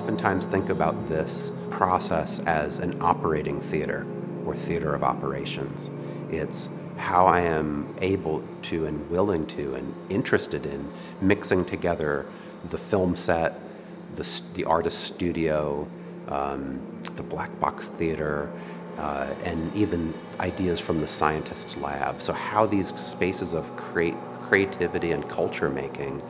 oftentimes think about this process as an operating theater or theater of operations. It's how I am able to and willing to and interested in mixing together the film set, the, the artist studio, um, the black box theater, uh, and even ideas from the scientist's lab. So how these spaces of create, creativity and culture making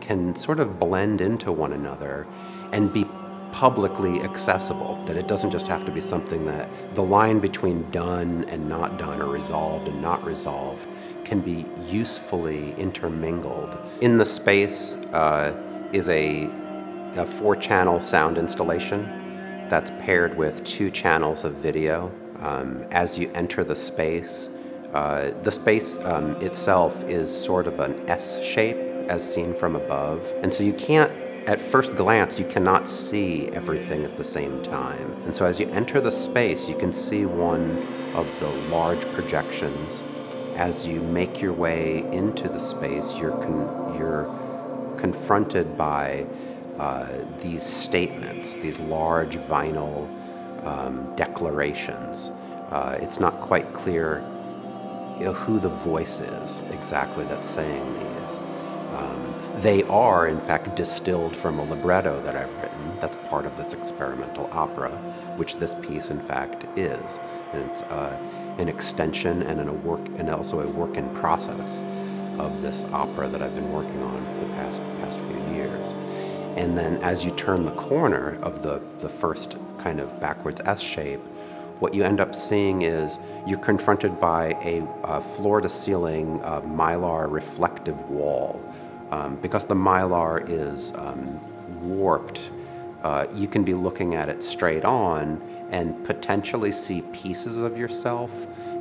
can sort of blend into one another and be publicly accessible, that it doesn't just have to be something that the line between done and not done or resolved and not resolved can be usefully intermingled. In the space uh, is a, a four channel sound installation that's paired with two channels of video. Um, as you enter the space, uh, the space um, itself is sort of an S shape as seen from above. And so you can't at first glance, you cannot see everything at the same time. And so as you enter the space, you can see one of the large projections. As you make your way into the space, you're, con you're confronted by uh, these statements, these large vinyl um, declarations. Uh, it's not quite clear you know, who the voice is exactly that's saying these. Um, they are, in fact, distilled from a libretto that I've written that's part of this experimental opera, which this piece, in fact, is. And it's uh, an extension and a work, and also a work in process of this opera that I've been working on for the past past few years. And then, as you turn the corner of the the first kind of backwards S shape, what you end up seeing is you're confronted by a, a floor-to-ceiling uh, mylar reflective wall um, because the mylar is um, warped, uh, you can be looking at it straight on and potentially see pieces of yourself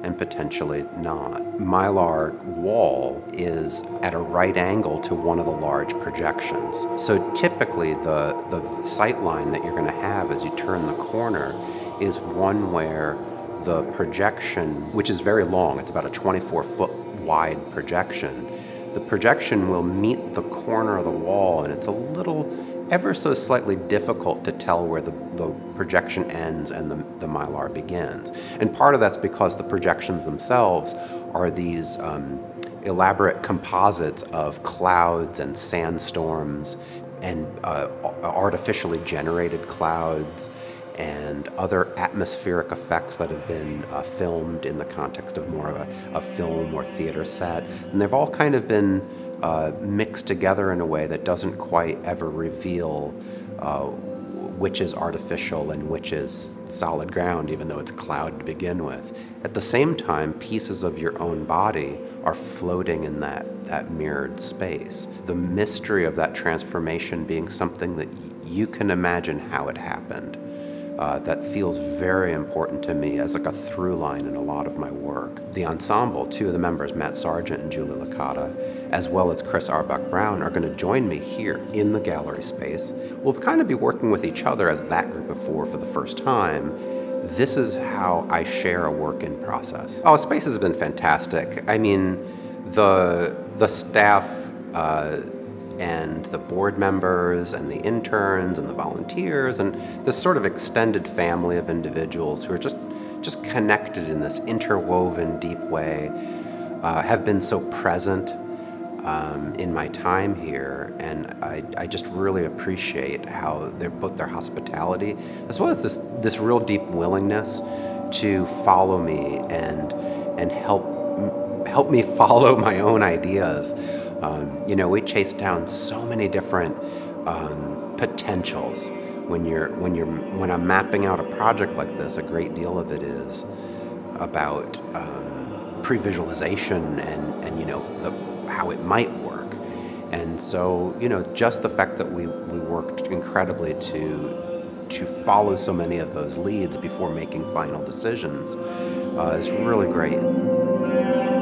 and potentially not. Mylar wall is at a right angle to one of the large projections. So typically the, the sight line that you're going to have as you turn the corner is one where the projection, which is very long, it's about a 24 foot wide projection, the projection will meet the corner of the wall and it's a little ever so slightly difficult to tell where the, the projection ends and the, the mylar begins. And part of that's because the projections themselves are these um, elaborate composites of clouds and sandstorms and uh, artificially generated clouds and other atmospheric effects that have been uh, filmed in the context of more of a, a, film or theater set. And they've all kind of been uh, mixed together in a way that doesn't quite ever reveal uh, which is artificial and which is solid ground, even though it's cloud to begin with. At the same time, pieces of your own body are floating in that, that mirrored space. The mystery of that transformation being something that you can imagine how it happened uh, that feels very important to me as like a through line in a lot of my work. The ensemble, two of the members, Matt Sargent and Julie Licata, as well as Chris Arbach Brown, are going to join me here in the gallery space. We'll kind of be working with each other as that group of four for the first time. This is how I share a work in process. Oh, space has been fantastic. I mean, the the staff. Uh, and the board members and the interns and the volunteers and this sort of extended family of individuals who are just just connected in this interwoven deep way uh, have been so present um, in my time here. And I, I just really appreciate how they're both their hospitality as well as this this real deep willingness to follow me and and help help me follow my own ideas um, you know, we chase down so many different um, potentials. When you're when you're when I'm mapping out a project like this, a great deal of it is about um, pre-visualization and and you know the, how it might work. And so you know, just the fact that we we worked incredibly to to follow so many of those leads before making final decisions uh, is really great.